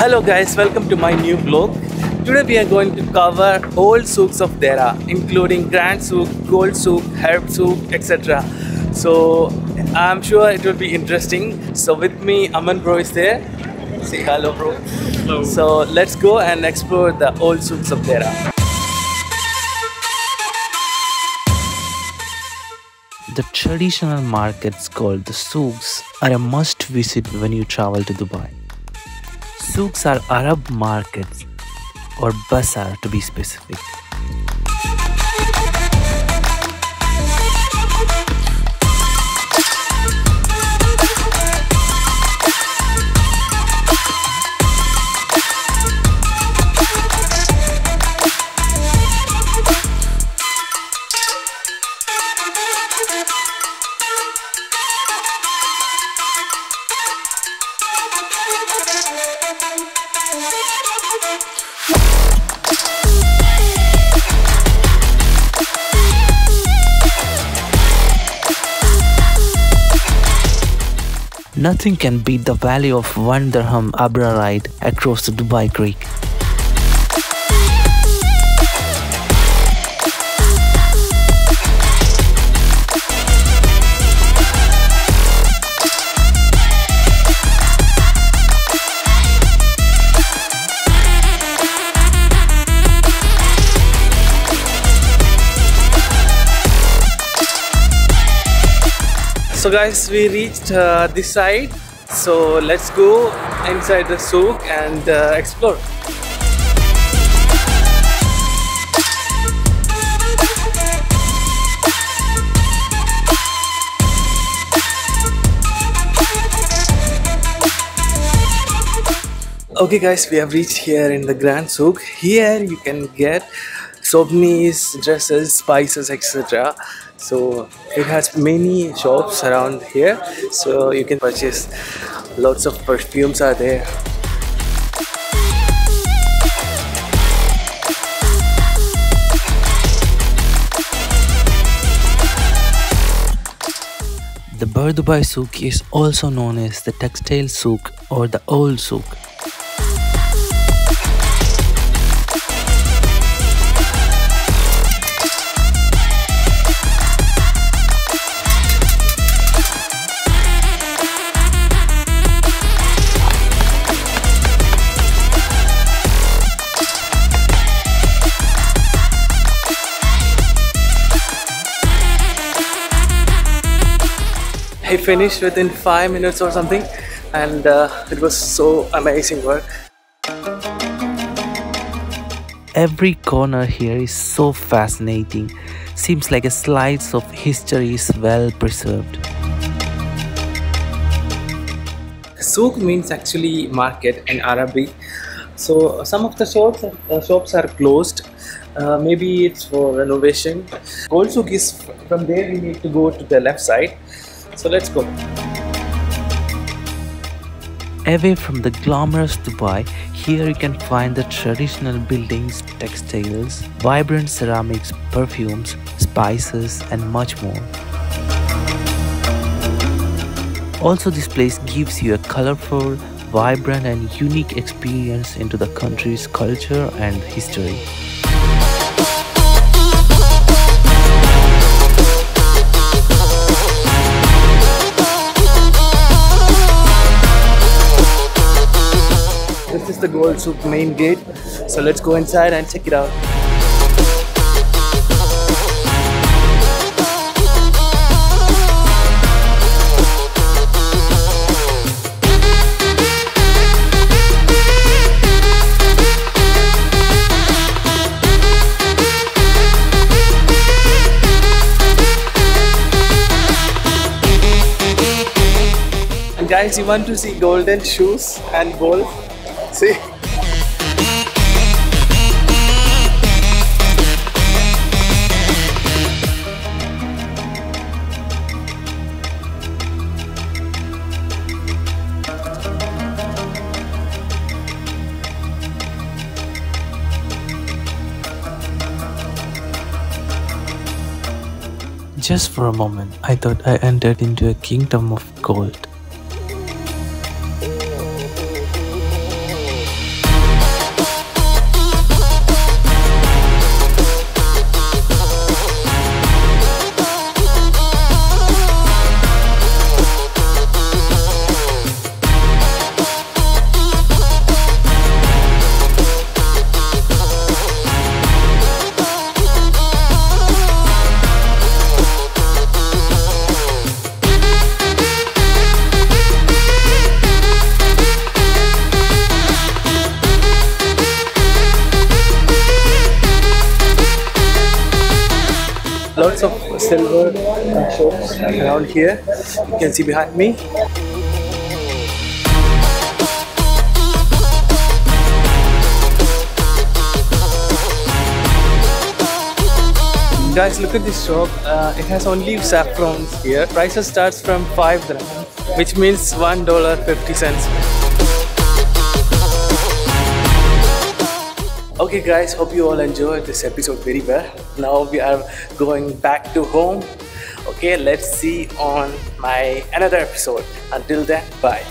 Hello guys, welcome to my new vlog. Today we are going to cover old souks of Deira, including Grand Souk, Gold Souk, Herb Souk, etc. So I'm sure it will be interesting. So with me, Aman bro is there. Say hello bro. Hello. So let's go and explore the old souks of Deira. The traditional markets called the souks are a must visit when you travel to Dubai. Souks are Arab markets or bazaar to be specific. Nothing can beat the value of one dirham Abra ride across the Dubai Creek. Guys, we reached uh, this side. So let's go inside the souk and uh, explore. Okay guys, we have reached here in the Grand Souk. Here you can get souvenirs, dresses, spices, etc. So it has many shops around here. So you can purchase lots of perfumes are there. The Bur Dubai Souk is also known as the textile souk or the old souk. I finished within five minutes or something, and uh, it was so amazing work. Every corner here is so fascinating. Seems like a slice of history is well preserved. Souk means actually market in Arabic. So some of the shops uh, shops are closed. Uh, maybe it's for renovation. Gold Souk is from there. We need to go to the left side. So let's go. Away from the glamorous Dubai, here you can find the traditional buildings, textiles, vibrant ceramics, perfumes, spices, and much more. Also, this place gives you a colorful, vibrant, and unique experience into the country's culture and history. The Gold Souk main gate. So let's go inside and check it out. Guys, you want to see golden shoes and gold? See? Just for a moment, I thought I entered into a kingdom of gold. Silver shops around here. You can see behind me. Guys, look at this shop. Uh, it has only saffrons here. Prices starts from 5 dirham, which means $1.50. Okay guys, hope you all enjoyed this episode very well. Now we are going back to home. Okay, let's see on my another episode. Until then, bye.